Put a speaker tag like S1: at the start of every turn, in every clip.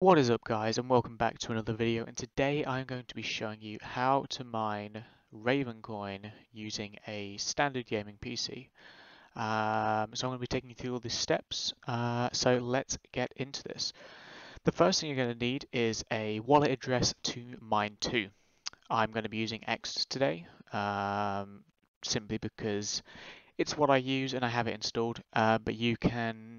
S1: What is up guys and welcome back to another video and today I'm going to be showing you how to mine Ravencoin using a standard gaming PC. Um, so I'm going to be taking you through all the steps, uh, so let's get into this. The first thing you're going to need is a wallet address to mine to. I'm going to be using X today um, simply because it's what I use and I have it installed, uh, but you can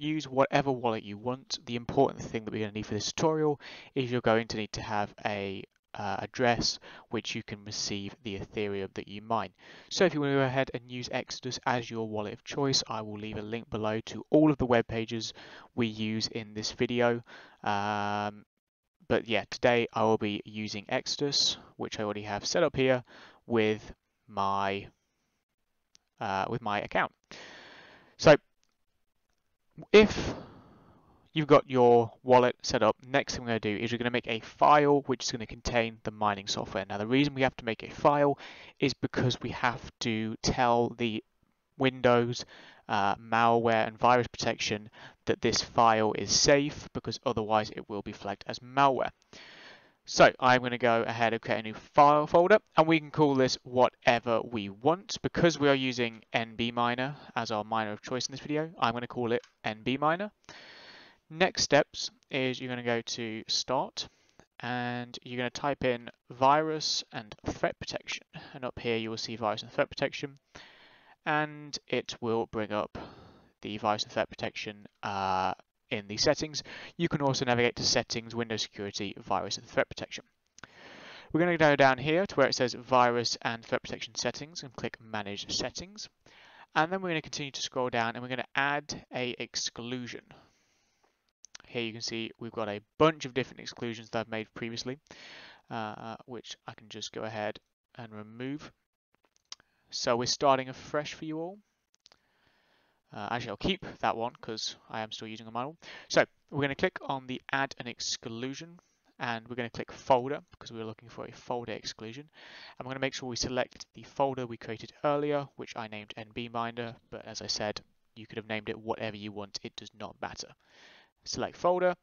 S1: use whatever wallet you want. The important thing that we're going to need for this tutorial is you're going to need to have a uh, address which you can receive the Ethereum that you mine. So if you want to go ahead and use Exodus as your wallet of choice, I will leave a link below to all of the web pages we use in this video. Um, but yeah, today I will be using Exodus, which I already have set up here with my uh, with my account. So if you've got your wallet set up, next thing we're going to do is we're going to make a file which is going to contain the mining software. Now the reason we have to make a file is because we have to tell the Windows uh, malware and virus protection that this file is safe because otherwise it will be flagged as malware. So I'm going to go ahead and create a new file folder and we can call this whatever we want. Because we are using NB Miner as our miner of choice in this video, I'm going to call it NB Miner. Next steps is you're going to go to start and you're going to type in virus and threat protection. And up here you will see virus and threat protection and it will bring up the virus and threat protection uh, in the settings. You can also navigate to settings, Windows security, virus and threat protection. We're going to go down here to where it says virus and threat protection settings and click manage settings. And then we're going to continue to scroll down and we're going to add a exclusion. Here you can see we've got a bunch of different exclusions that I've made previously, uh, which I can just go ahead and remove. So we're starting afresh for you all. Uh, actually, I'll keep that one because I am still using a model. So we're going to click on the add an exclusion and we're going to click folder because we're looking for a folder exclusion. And we're going to make sure we select the folder we created earlier, which I named NB Miner. But as I said, you could have named it whatever you want. It does not matter. Select folder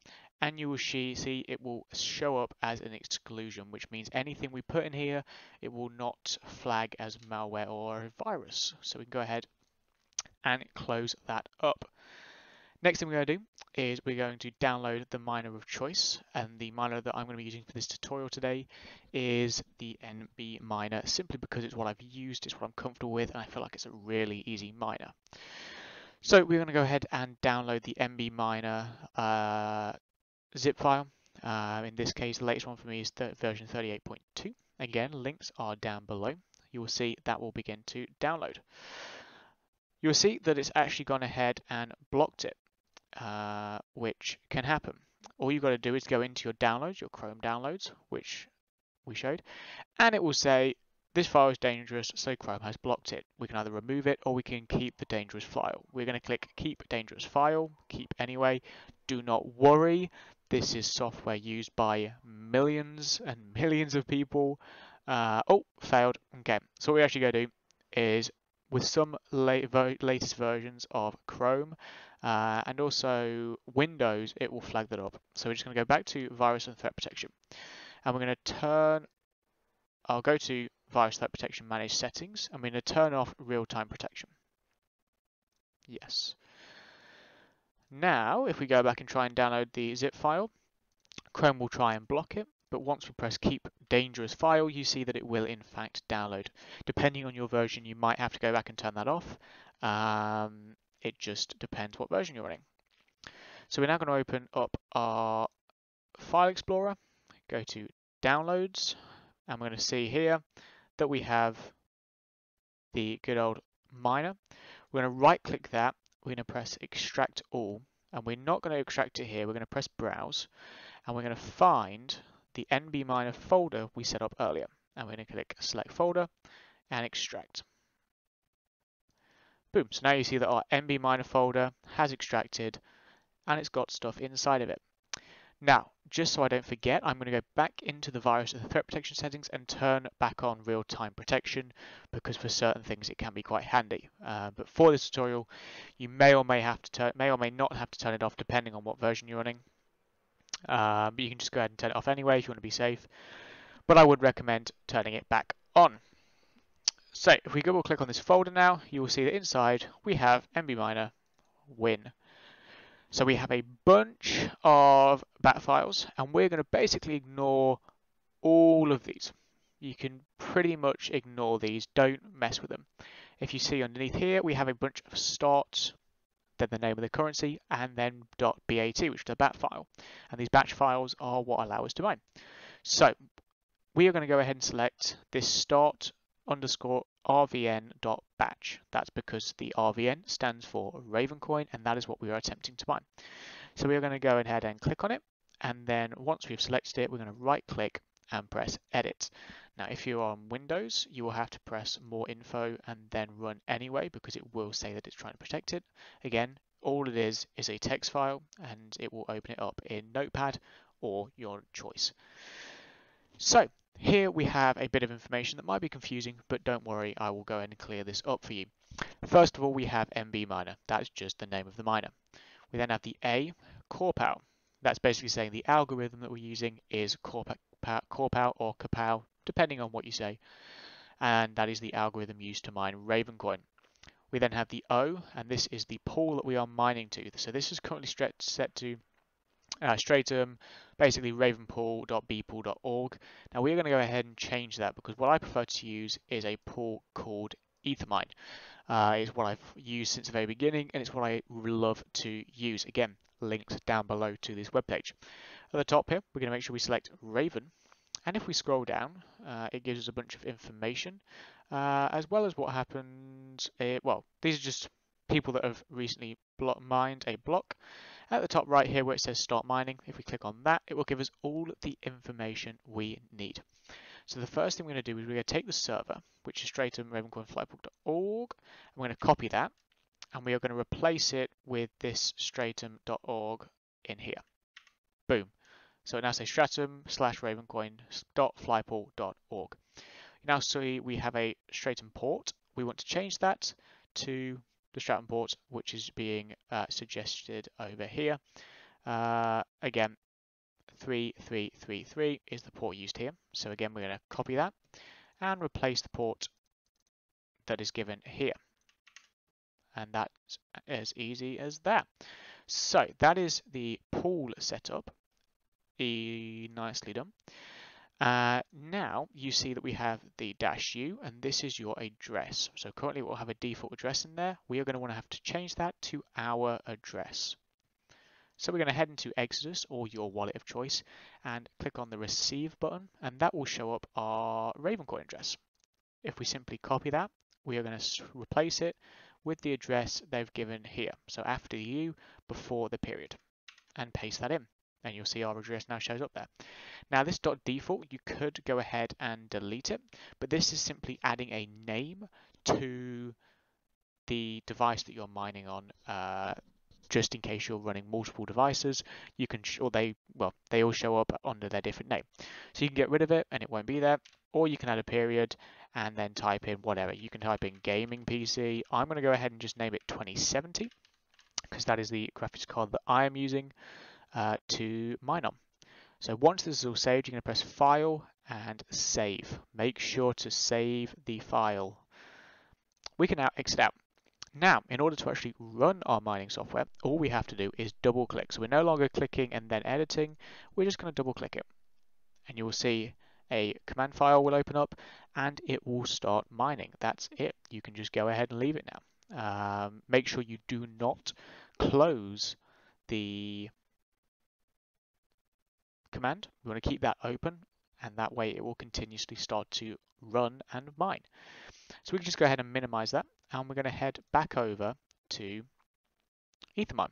S1: and you will see it will show up as an exclusion, which means anything we put in here, it will not flag as malware or a virus. So we can go ahead and close that up. Next thing we're going to do is we're going to download the miner of choice and the miner that I'm going to be using for this tutorial today is the NB miner simply because it's what I've used, it's what I'm comfortable with and I feel like it's a really easy miner. So we're going to go ahead and download the NB miner uh, zip file. Uh, in this case the latest one for me is version 38.2. Again links are down below. You will see that will begin to download you'll see that it's actually gone ahead and blocked it, uh, which can happen. All you've got to do is go into your downloads, your Chrome downloads, which we showed, and it will say this file is dangerous, so Chrome has blocked it. We can either remove it or we can keep the dangerous file. We're going to click keep dangerous file, keep anyway. Do not worry, this is software used by millions and millions of people. Uh, oh, failed. Okay, so what we actually go do is with some late, latest versions of Chrome uh, and also Windows, it will flag that up. So we're just going to go back to virus and threat protection. And we're going to turn, I'll go to virus threat protection manage settings. I'm going to turn off real-time protection. Yes. Now, if we go back and try and download the zip file, Chrome will try and block it but once we press keep dangerous file, you see that it will in fact download. Depending on your version, you might have to go back and turn that off. Um, it just depends what version you're running. So we're now going to open up our File Explorer, go to Downloads, and we're going to see here that we have the good old miner. We're going to right click that, we're going to press Extract All, and we're not going to extract it here, we're going to press Browse, and we're going to find the NB Miner folder we set up earlier. And we're going to click select folder and extract. Boom, so now you see that our NB Miner folder has extracted and it's got stuff inside of it. Now, just so I don't forget, I'm going to go back into the virus and threat protection settings and turn back on real-time protection because for certain things it can be quite handy. Uh, but for this tutorial, you may or may have to turn, may or may not have to turn it off depending on what version you're running. Um, but you can just go ahead and turn it off anyway if you want to be safe. But I would recommend turning it back on. So if we double click on this folder now, you will see that inside we have NBMiner win. So we have a bunch of bat files and we're going to basically ignore all of these. You can pretty much ignore these, don't mess with them. If you see underneath here, we have a bunch of start, then the name of the currency, and then .bat, which is a bat file. And these batch files are what allow us to mine. So we are going to go ahead and select this start underscore rvn.batch. That's because the rvn stands for Ravencoin, and that is what we are attempting to mine. So we are going to go ahead and click on it, and then once we've selected it, we're going to right click and press edit. Now, if you're on Windows, you will have to press more info and then run anyway because it will say that it's trying to protect it. Again, all it is is a text file and it will open it up in Notepad or your choice. So here we have a bit of information that might be confusing, but don't worry, I will go and clear this up for you. First of all, we have NB miner. That's just the name of the miner. We then have the A, KawPow. That's basically saying the algorithm that we're using is KawPow, KawPow or Kapow, depending on what you say. And that is the algorithm used to mine Ravencoin. We then have the O, and this is the pool that we are mining to. So this is currently set to uh, Stratum, basically ravenpool.bpool.org. Now we're going to go ahead and change that because what I prefer to use is a pool called Ethermine. Uh, it's what I've used since the very beginning and it's what I love to use. Again, linked down below to this webpage. At the top here, we're going to make sure we select Raven and if we scroll down, uh, it gives us a bunch of information, uh, as well as what happens. It, eh, well, these are just people that have recently mined a block. At the top right here where it says start mining, if we click on that, it will give us all the information we need. So the first thing we're going to do is we're going to take the server, which is Stratum ravencoin.flypool.org, and we're going to copy that, and we are going to replace it with this stratum.org in here. Boom. So it now says stratum slash ravencoin.flypool.org. Now see we have a Stratum port. We want to change that to the Stratum port, which is being uh, suggested over here. Uh, again, 3333 is the port used here. So again, we're going to copy that and replace the port that is given here. And that's as easy as that. So that is the pool setup E nicely done. Uh, now you see that we have the dash U and this is your address. So currently we'll have a default address in there. We are going to want to have to change that to our address. So we're going to head into Exodus or your wallet of choice and click on the receive button and that will show up our Ravencoin address. If we simply copy that, we are going to replace it with the address they've given here. So after the U, before the period and paste that in and you'll see our address now shows up there. Now this dot default, you could go ahead and delete it, but this is simply adding a name to the device that you're mining on. Uh, just in case you're running multiple devices, you can, or they, well, they all show up under their different name. So you can get rid of it and it won't be there, or you can add a period and then type in whatever. You can type in gaming PC. I'm going to go ahead and just name it 2070 because that is the graphics card that I am using uh, to mine on. So once this is all saved, you're going to press File and Save. Make sure to save the file. We can now exit out. Now, in order to actually run our mining software, all we have to do is double click. So we're no longer clicking and then editing, we're just going to double click it. And you will see a command file will open up and it will start mining. That's it. You can just go ahead and leave it now. Um, make sure you do not close the command. We want to keep that open and that way it will continuously start to run and mine. So we can just go ahead and minimize that and we're going to head back over to Ethermine.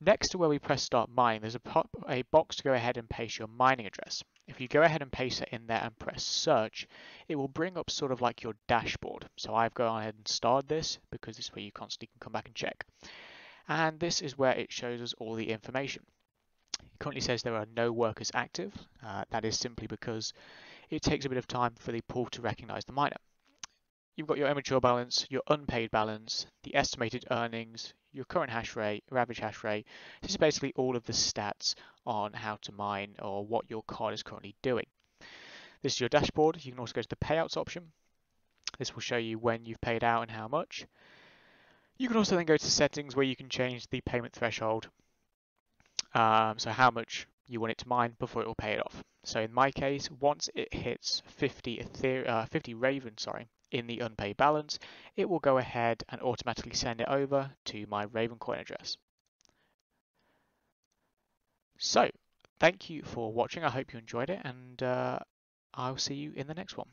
S1: Next to where we press start mining, there's a, pop, a box to go ahead and paste your mining address. If you go ahead and paste it in there and press search, it will bring up sort of like your dashboard. So I've gone ahead and starred this because it's where you constantly can come back and check. And this is where it shows us all the information. It currently says there are no workers active. Uh, that is simply because it takes a bit of time for the pool to recognize the miner. You've got your immature balance, your unpaid balance, the estimated earnings, your current hash rate, your average hash rate. This is basically all of the stats on how to mine or what your card is currently doing. This is your dashboard. You can also go to the payouts option. This will show you when you've paid out and how much. You can also then go to settings where you can change the payment threshold. Um, so how much you want it to mine before it will pay it off. So in my case, once it hits 50, Ether uh, 50 Raven sorry, in the unpaid balance, it will go ahead and automatically send it over to my Ravencoin address. So, thank you for watching. I hope you enjoyed it, and uh, I'll see you in the next one.